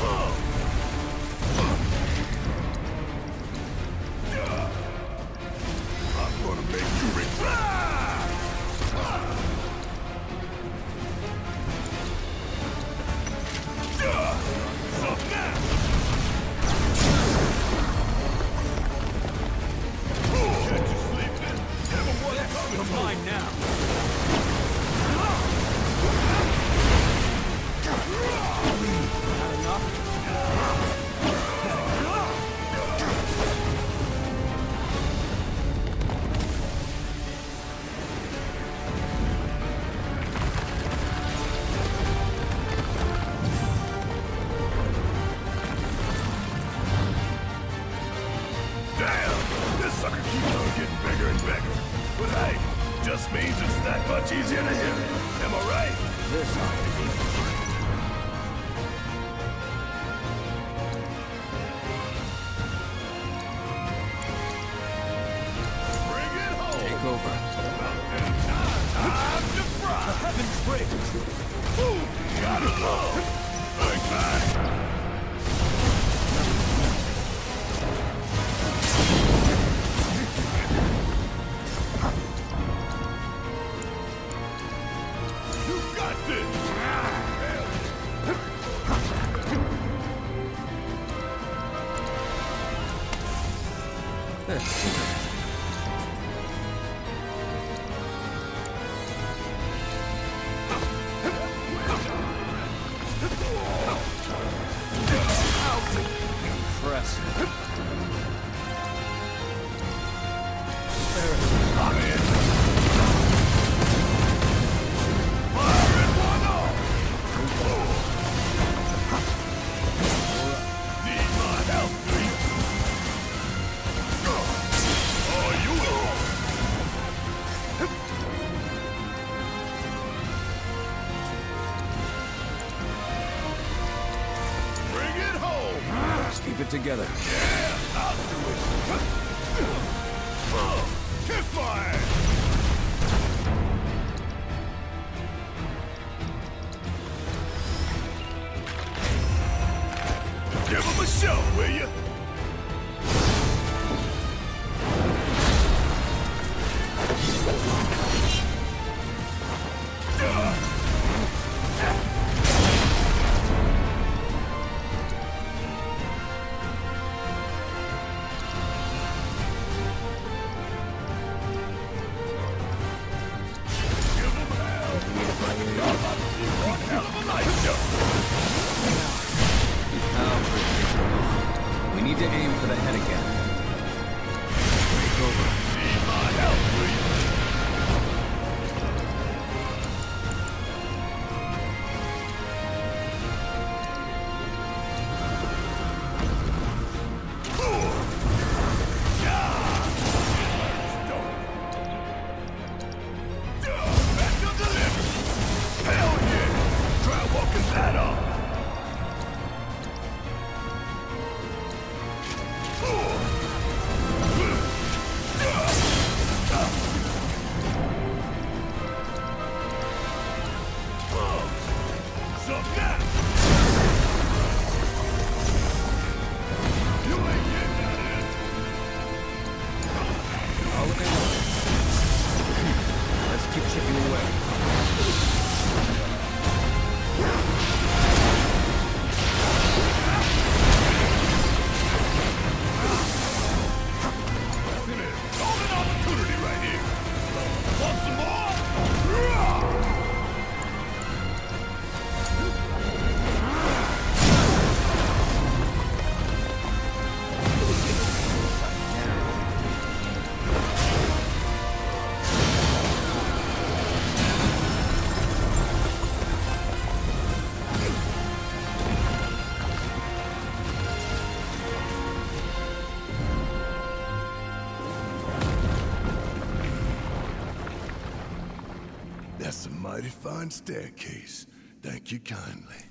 Oh! But hey, just means it's that much easier to hit. Am I right? This ought to be Bring it home! Take over. Time to fry! Heaven's break. Boom! Got it! You Let's keep it together. Yeah, I'll do it. Uh, we need to aim for the head again. That's a mighty fine staircase. Thank you kindly.